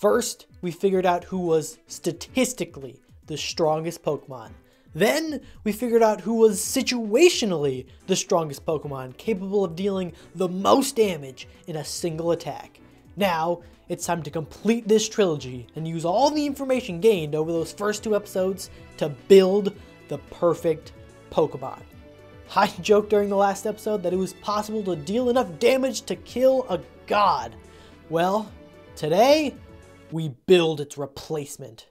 First, we figured out who was statistically the strongest Pokemon. Then, we figured out who was situationally the strongest Pokemon, capable of dealing the most damage in a single attack. Now, it's time to complete this trilogy and use all the information gained over those first two episodes to build the perfect Pokemon. I joked during the last episode that it was possible to deal enough damage to kill a god. Well, today, we build its replacement.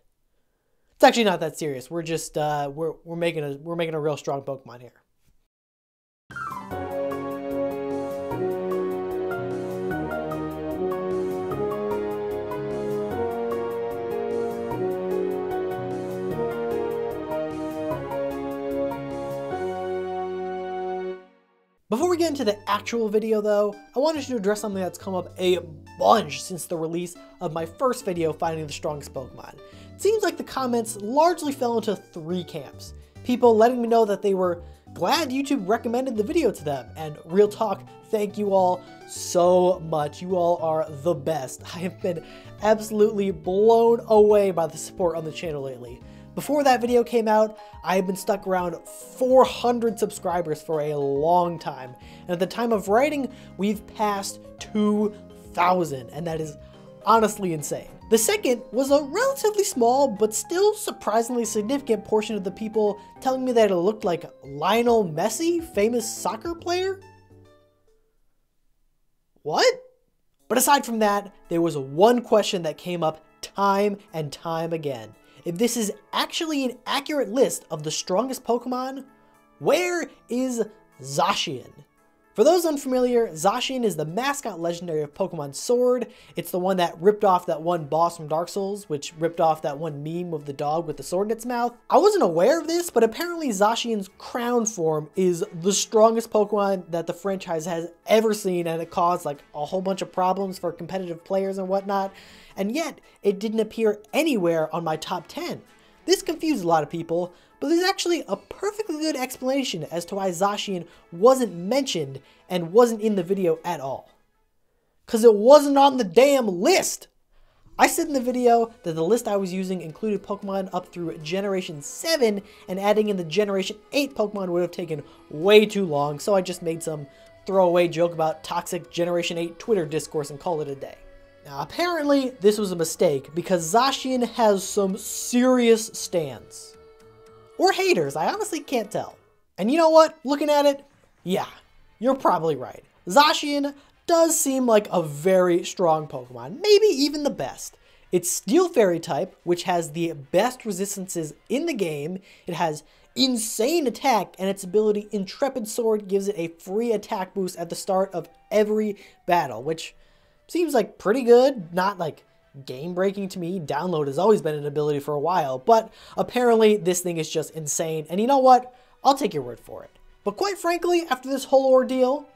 It's actually not that serious. We're just uh, we're we're making a we're making a real strong Pokemon here. Before we get into the actual video though, I wanted to address something that's come up a bunch since the release of my first video finding the strongest Pokemon. It seems like the comments largely fell into three camps. People letting me know that they were glad YouTube recommended the video to them, and real talk, thank you all so much. You all are the best. I have been absolutely blown away by the support on the channel lately. Before that video came out, I had been stuck around 400 subscribers for a long time. And at the time of writing, we've passed 2,000, and that is honestly insane. The second was a relatively small, but still surprisingly significant portion of the people telling me that it looked like Lionel Messi, famous soccer player. What? But aside from that, there was one question that came up time and time again if this is actually an accurate list of the strongest Pokemon, where is Zacian? For those unfamiliar, Zacian is the mascot legendary of Pokemon Sword. It's the one that ripped off that one boss from Dark Souls, which ripped off that one meme of the dog with the sword in its mouth. I wasn't aware of this, but apparently Zacian's crown form is the strongest Pokemon that the franchise has ever seen, and it caused like a whole bunch of problems for competitive players and whatnot. And yet, it didn't appear anywhere on my top 10. This confused a lot of people, but there's actually a perfectly good explanation as to why Zacian wasn't mentioned and wasn't in the video at all. Because it wasn't on the damn list! I said in the video that the list I was using included Pokemon up through Generation 7, and adding in the Generation 8 Pokemon would have taken way too long, so I just made some throwaway joke about toxic Generation 8 Twitter discourse and called it a day. Now, apparently, this was a mistake because Zacian has some serious stands. Or haters, I honestly can't tell. And you know what? Looking at it, yeah, you're probably right. Zacian does seem like a very strong Pokemon, maybe even the best. It's Steel Fairy type, which has the best resistances in the game. It has insane attack, and its ability Intrepid Sword gives it a free attack boost at the start of every battle, which seems like pretty good. Not like game breaking to me. Download has always been an ability for a while, but apparently this thing is just insane. And you know what? I'll take your word for it. But quite frankly, after this whole ordeal,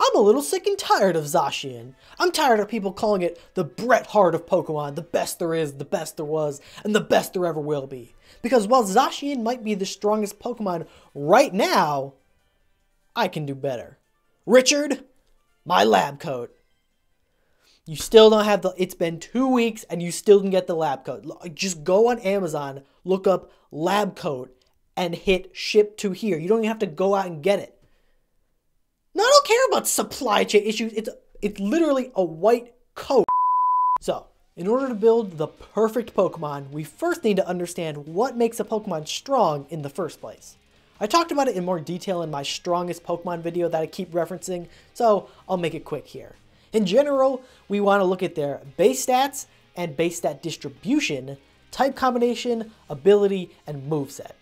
I'm a little sick and tired of Zacian. I'm tired of people calling it the Bret Hart of Pokemon, the best there is, the best there was, and the best there ever will be. Because while Zacian might be the strongest Pokemon right now, I can do better. Richard, my lab coat. You still don't have the. It's been two weeks and you still didn't get the lab coat. Just go on Amazon, look up lab coat, and hit ship to here. You don't even have to go out and get it. No, I don't care about supply chain issues. It's it's literally a white coat. So, in order to build the perfect Pokemon, we first need to understand what makes a Pokemon strong in the first place. I talked about it in more detail in my strongest Pokemon video that I keep referencing, so I'll make it quick here. In general, we want to look at their base stats and base stat distribution, type combination, ability, and moveset.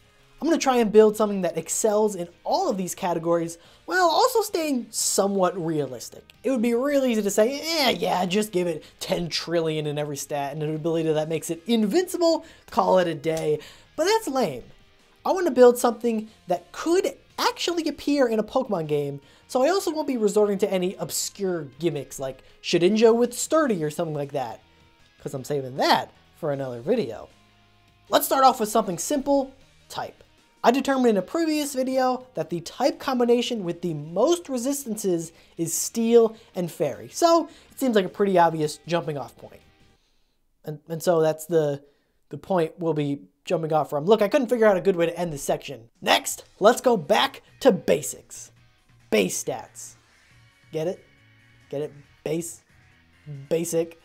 I'm going to try and build something that excels in all of these categories while also staying somewhat realistic. It would be real easy to say, eh, yeah, just give it 10 trillion in every stat and an ability that makes it invincible, call it a day. But that's lame. I want to build something that could actually appear in a Pokemon game, so I also won't be resorting to any obscure gimmicks like Shedinja with Sturdy or something like that, because I'm saving that for another video. Let's start off with something simple, type. I determined in a previous video that the type combination with the most resistances is Steel and Fairy, so it seems like a pretty obvious jumping off point. And, and so that's the, the point we'll be jumping off from. Look, I couldn't figure out a good way to end this section. Next, let's go back to basics. Base stats. Get it? Get it? Base? Basic?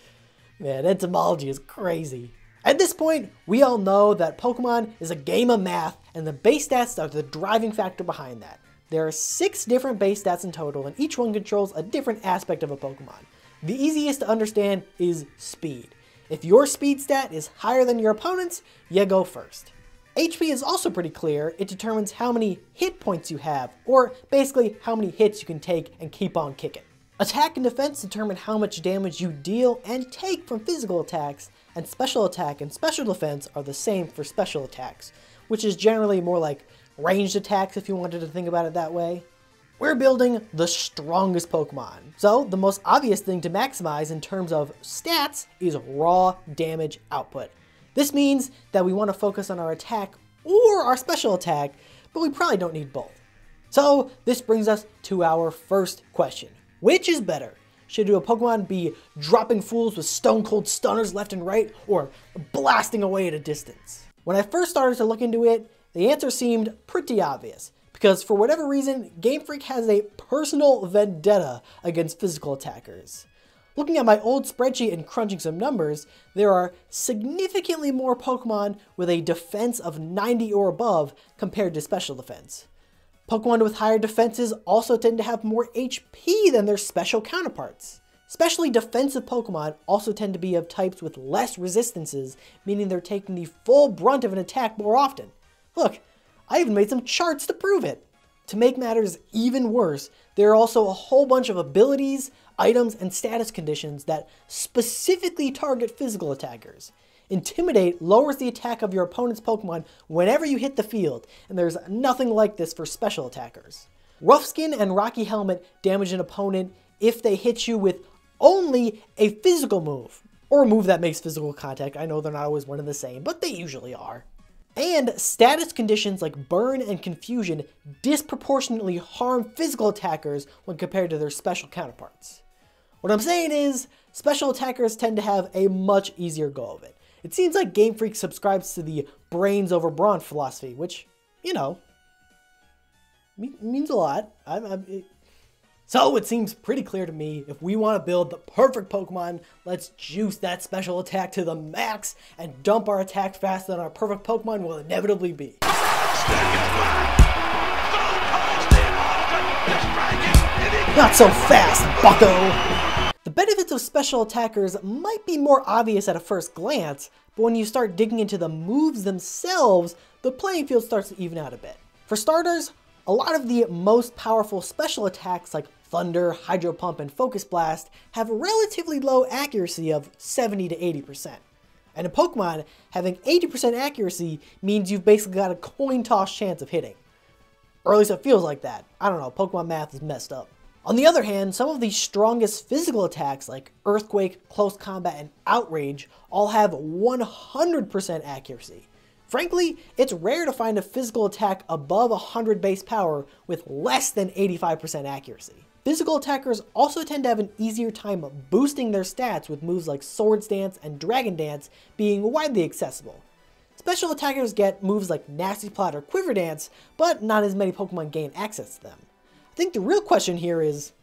Man, entomology is crazy. At this point, we all know that Pokemon is a game of math, and the base stats are the driving factor behind that. There are six different base stats in total, and each one controls a different aspect of a Pokemon. The easiest to understand is speed. If your speed stat is higher than your opponent's, you go first. HP is also pretty clear. It determines how many hit points you have, or basically how many hits you can take and keep on kicking. Attack and defense determine how much damage you deal and take from physical attacks, and special attack and special defense are the same for special attacks, which is generally more like ranged attacks if you wanted to think about it that way. We're building the strongest Pokemon, so the most obvious thing to maximize in terms of stats is raw damage output. This means that we want to focus on our attack or our special attack, but we probably don't need both. So this brings us to our first question. Which is better? Should a Pokemon be dropping fools with stone cold stunners left and right, or blasting away at a distance? When I first started to look into it, the answer seemed pretty obvious, because for whatever reason, Game Freak has a personal vendetta against physical attackers. Looking at my old spreadsheet and crunching some numbers, there are significantly more Pokemon with a defense of 90 or above compared to special defense. Pokemon with higher defenses also tend to have more HP than their special counterparts. Especially defensive Pokemon also tend to be of types with less resistances, meaning they're taking the full brunt of an attack more often. Look, I even made some charts to prove it. To make matters even worse, there are also a whole bunch of abilities, items, and status conditions that specifically target physical attackers. Intimidate lowers the attack of your opponent's Pokemon whenever you hit the field, and there's nothing like this for special attackers. Rough Skin and Rocky Helmet damage an opponent if they hit you with only a physical move, or a move that makes physical contact. I know they're not always one and the same, but they usually are. And status conditions like burn and confusion disproportionately harm physical attackers when compared to their special counterparts. What I'm saying is, special attackers tend to have a much easier go of it. It seems like Game Freak subscribes to the brains over brawn philosophy, which, you know, means a lot. I'm, I'm, it, so it seems pretty clear to me, if we want to build the perfect Pokemon, let's juice that special attack to the max and dump our attack faster than our perfect Pokemon will inevitably be. Not so fast, bucko! The benefits of special attackers might be more obvious at a first glance, but when you start digging into the moves themselves, the playing field starts to even out a bit. For starters, a lot of the most powerful special attacks like Thunder, Hydro Pump, and Focus Blast have relatively low accuracy of 70 to 80%. And in Pokemon, having 80% accuracy means you've basically got a coin toss chance of hitting. Or at least it feels like that. I don't know, Pokemon math is messed up. On the other hand, some of the strongest physical attacks like Earthquake, Close Combat, and Outrage all have 100% accuracy. Frankly, it's rare to find a physical attack above 100 base power with less than 85% accuracy. Physical attackers also tend to have an easier time boosting their stats with moves like Swords Dance and Dragon Dance being widely accessible. Special attackers get moves like Nasty Plot or Quiver Dance, but not as many Pokemon gain access to them. I think the real question here is,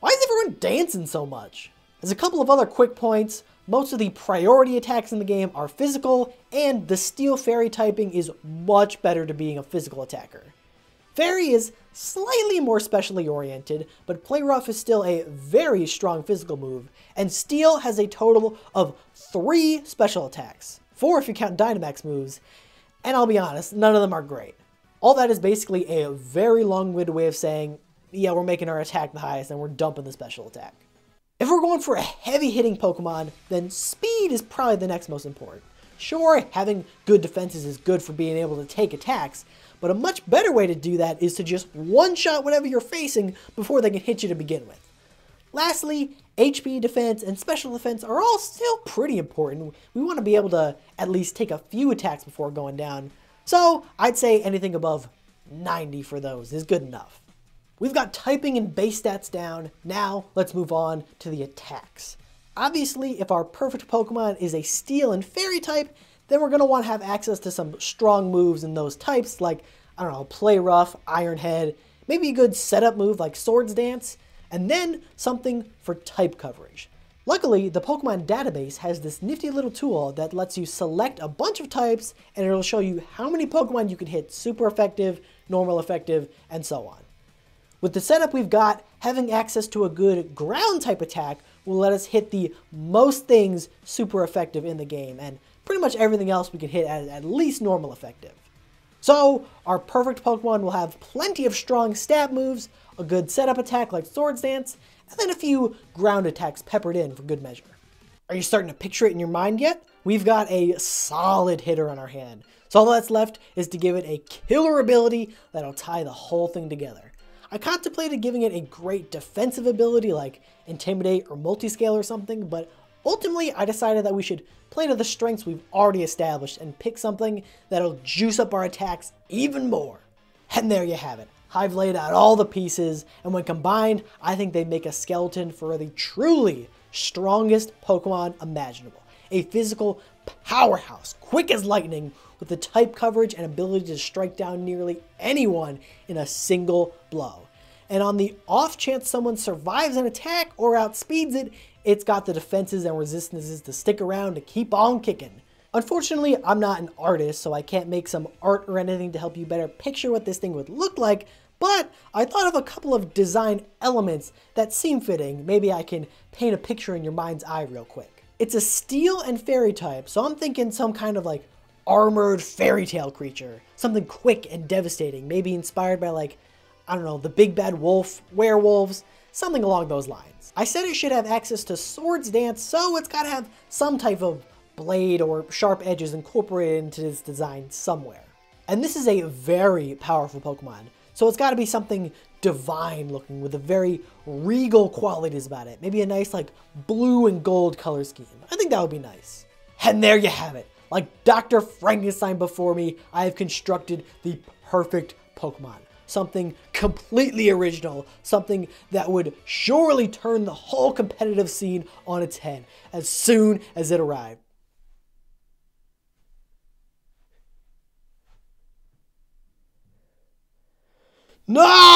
why is everyone dancing so much? As a couple of other quick points, most of the priority attacks in the game are physical, and the Steel Fairy typing is much better to being a physical attacker. Fairy is slightly more specially oriented, but Play Rough is still a very strong physical move, and Steel has a total of three special attacks, four if you count Dynamax moves, and I'll be honest, none of them are great. All that is basically a very long-winded way of saying, yeah, we're making our attack the highest and we're dumping the special attack. If we're going for a heavy-hitting Pokemon, then speed is probably the next most important. Sure, having good defenses is good for being able to take attacks, but a much better way to do that is to just one-shot whatever you're facing before they can hit you to begin with. Lastly, HP defense and special defense are all still pretty important. We want to be able to at least take a few attacks before going down. So I'd say anything above 90 for those is good enough. We've got typing and base stats down. Now let's move on to the attacks. Obviously, if our perfect Pokemon is a Steel and Fairy type, then we're going to want to have access to some strong moves in those types like, I don't know, Play Rough, Iron Head, maybe a good setup move like Swords Dance, and then something for type coverage. Luckily, the Pokemon database has this nifty little tool that lets you select a bunch of types and it'll show you how many Pokemon you can hit super effective, normal effective, and so on. With the setup we've got, having access to a good ground type attack will let us hit the most things super effective in the game, and pretty much everything else we can hit at at least normal effective. So, our perfect Pokemon will have plenty of strong stab moves, a good setup attack like Swords Dance, and then a few ground attacks peppered in for good measure. Are you starting to picture it in your mind yet? We've got a solid hitter on our hand, so all that's left is to give it a killer ability that'll tie the whole thing together. I contemplated giving it a great defensive ability like Intimidate or Multiscale or something, but ultimately I decided that we should play to the strengths we've already established and pick something that'll juice up our attacks even more. And there you have it. I've laid out all the pieces, and when combined, I think they make a skeleton for the truly strongest Pokemon imaginable. A physical powerhouse, quick as lightning, with the type coverage and ability to strike down nearly anyone in a single blow. And on the off chance someone survives an attack or outspeeds it, it's got the defenses and resistances to stick around to keep on kicking. Unfortunately, I'm not an artist, so I can't make some art or anything to help you better picture what this thing would look like, but I thought of a couple of design elements that seem fitting. Maybe I can paint a picture in your mind's eye real quick. It's a steel and fairy type, so I'm thinking some kind of like armored fairy tale creature. Something quick and devastating, maybe inspired by like, I don't know, the big bad wolf, werewolves, something along those lines. I said it should have access to Swords Dance, so it's gotta have some type of blade or sharp edges incorporated into its design somewhere. And this is a very powerful Pokemon, so it's got to be something divine looking with a very regal qualities about it. Maybe a nice like blue and gold color scheme. I think that would be nice. And there you have it. Like Dr. Frankenstein before me, I have constructed the perfect Pokemon. Something completely original, something that would surely turn the whole competitive scene on its head as soon as it arrived. No!